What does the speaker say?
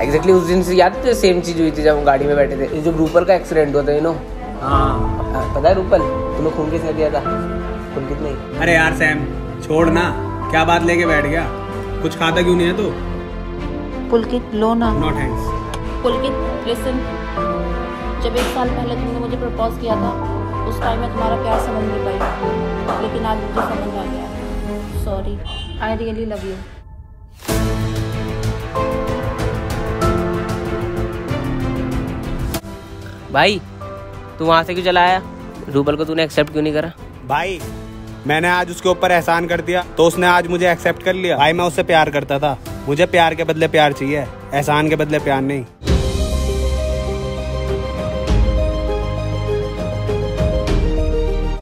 Exactly उस दिन से याद है सेम चीज़ हुई थी जब हम गाड़ी में बैठे थे। ये जो रूपल का एक्सीडेंट हुआ था यू नो हाँ। पता है रूपल तुम्हें खून किसने दिया था? खून कितने अरे यार सैम छोड़ ना। क्या बात लेके बैठ गया? कुछ खाता क्यों नहीं है तू? पुलकित लो ना। नो थैंक्स पुलकित लिसन जब एक साल पहले तुमने मुझे प्रपोज किया था उस टाइम में तुम्हारा प्यार समझ पाई मुझे समझ आ गया। Sorry I really love you भाई तू वहाँ से क्यों चला आया रूबल को तूने एक्सेप्ट क्यों नहीं करा? भाई मैंने आज उसके ऊपर एहसान कर दिया तो उसने आज मुझे एक्सेप्ट कर लिया। भाई मैं उससे प्यार करता था। मुझे प्यार के बदले प्यार चाहिए एहसान के बदले प्यार नहीं।